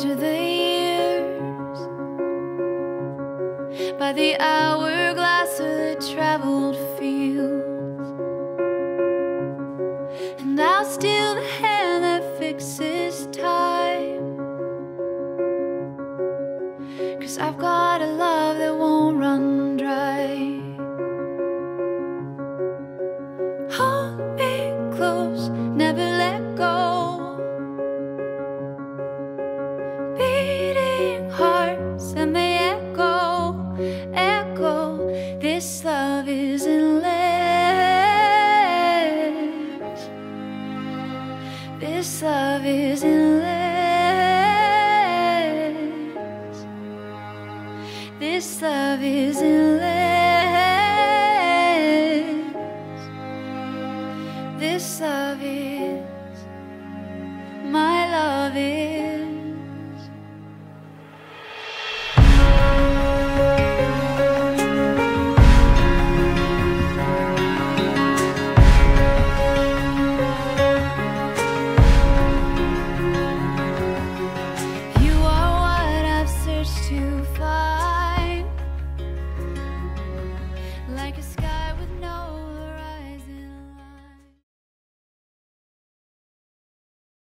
To the years by the hourglass of the traveled fields, and I'll steal the hand that fixes time. Cause I've got a love that won't run love is endless. This love is endless. This love is endless. This love is my love is to find like a